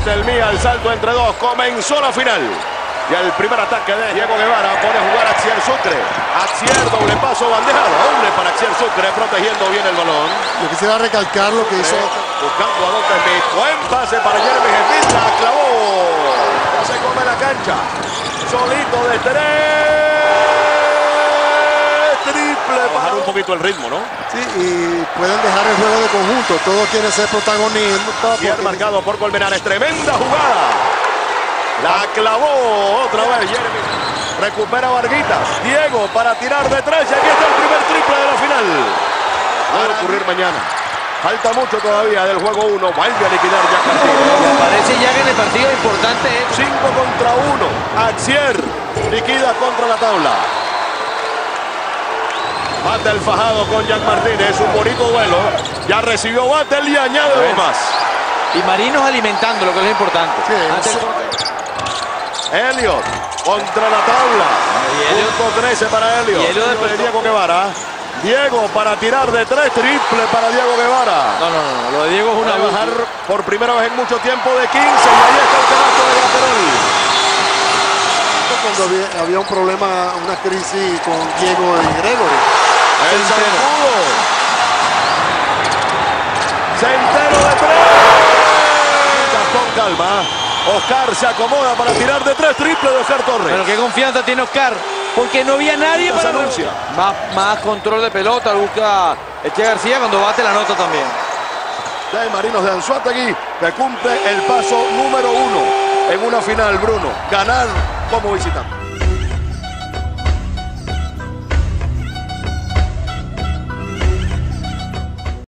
Mete el Mía, el salto entre dos. Comenzó la final. Y el primer ataque de Diego Guevara pone a jugar a Axier Sucre. Axier, doble paso, bandeja doble para Axier Sucre, protegiendo bien el balón. Yo quisiera recalcar lo que hizo. Buscando a Don Smith. Buen pase para Jeremy. La clavó. Ya se come la cancha. Solito de tres. Triple. Bajar un poquito el ritmo, ¿no? Sí, y pueden dejar el conjunto. Todos quieren ser protagonistas. Bien porque- marcado por Colmenares. Tremenda jugada. La clavó otra vez Jeremy. Recupera Varguitas. Diego para tirar de tres. Y aquí está el primer triple de la final. Puede ocurrir mañana. Falta mucho todavía del juego 1. Vuelve a liquidar Jack Martínez. Me parece ya que en el partido importante es 5 contra 1. Axier liquida contra la tabla. Bate el fajado con Jack Martínez. Un bonito duelo. Ya recibió Batel y añade dos más. y Marinos alimentando lo que es lo importante. Sí, Antes- Elliot contra la tabla. Punto 13 para Elliot. Y Elliot de. Diego Guevara. Diego para tirar de tres. Triple para Diego Guevara. no, no, no, lo de Diego es Va una a bajar por primera vez en mucho tiempo de 15. Y ahí está el canasto de Graterol. Cuando había, había un problema, una crisis con Diego y Gregory. El zancudo. Centero de tres. Con calma. Oscar se acomoda para tirar de tres. Triple de Oscar Torres. Pero qué confianza tiene Oscar, porque no había nadie para anuncia. Más, más control de pelota, busca Eche García cuando bate la nota también. de Marinos de Anzuategui que cumple el paso número uno en una final, Bruno. Ganar como visitante.